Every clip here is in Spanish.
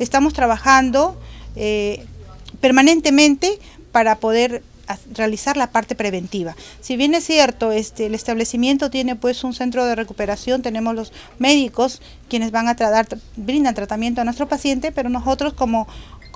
estamos trabajando eh, permanentemente para poder realizar la parte preventiva. Si bien es cierto, este, el establecimiento tiene pues un centro de recuperación, tenemos los médicos quienes van a tratar, brindan tratamiento a nuestro paciente, pero nosotros como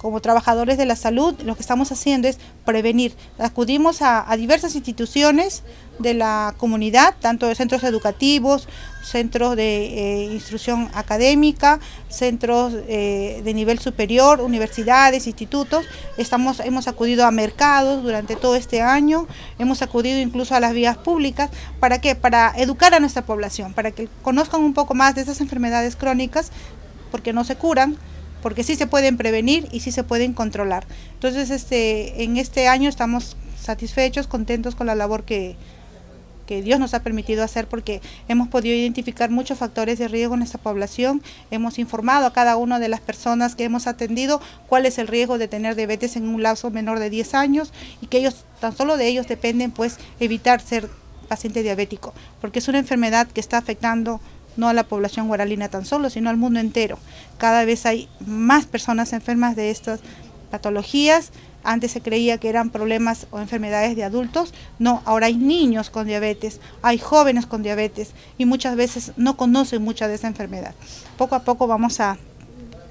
como trabajadores de la salud, lo que estamos haciendo es prevenir. Acudimos a, diversas instituciones de la comunidad, tanto de centros educativos, centros de eh, instrucción académica, centros eh, de nivel superior, universidades, institutos. Estamos, hemos acudido a mercados durante todo este año, hemos acudido incluso a las vías públicas. ¿Para qué? Para educar a nuestra población, para que conozcan un poco más de esas enfermedades crónicas, porque no se curan, porque sí se pueden prevenir y sí se pueden controlar. Entonces, este, en este año estamos satisfechos, contentos con la labor que, que Dios nos ha permitido hacer porque hemos podido identificar muchos factores de riesgo en esta población, hemos informado a cada una de las personas que hemos atendido cuál es el riesgo de tener diabetes en un lapso menor de 10 años y que ellos, tan solo de ellos dependen pues evitar ser paciente diabético, porque es una enfermedad que está afectando no a la población guaralina tan solo, sino al mundo entero. Cada vez hay más personas enfermas de estas patologías. Antes se creía que eran problemas o enfermedades de adultos. No, ahora hay niños con diabetes, hay jóvenes con diabetes y muchas veces no conocen mucha de esa enfermedad. Poco a poco vamos a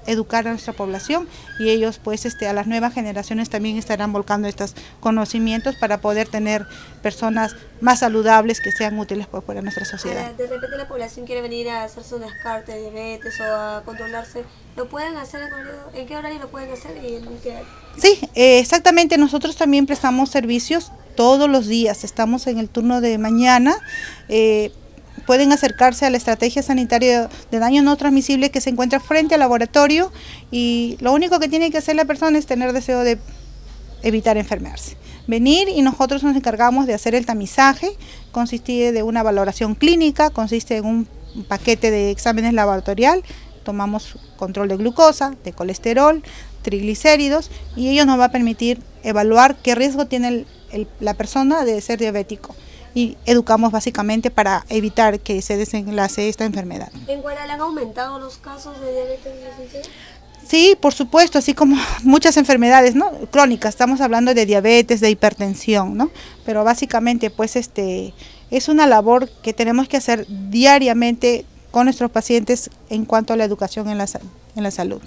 educar a nuestra población y ellos pues este a las nuevas generaciones también estarán volcando estos conocimientos para poder tener personas más saludables que sean útiles pues, para nuestra sociedad. De repente la población quiere venir a hacer su descarte de diabetes o a controlarse, ¿lo pueden hacer en, qué horario lo pueden hacer y en qué Sí, eh, exactamente, nosotros también prestamos servicios todos los días, estamos en el turno de mañana, eh, pueden acercarse a la estrategia sanitaria de daño no transmisible que se encuentra frente al laboratorio y lo único que tiene que hacer la persona es tener deseo de evitar enfermarse. Venir y nosotros nos encargamos de hacer el tamizaje, consiste de una valoración clínica, consiste en un paquete de exámenes laboratorial, tomamos control de glucosa, de colesterol, triglicéridos y ello nos va a permitir evaluar qué riesgo tiene la persona de ser diabético y educamos básicamente para evitar que se desenlace esta enfermedad. ¿En Guadalajara han aumentado los casos de diabetes? Sí, por supuesto, así como muchas enfermedades, ¿no? Crónicas, estamos hablando de diabetes, de hipertensión, ¿no? Pero básicamente, pues, este, es una labor que tenemos que hacer diariamente con nuestros pacientes en cuanto a la educación en la, en la salud.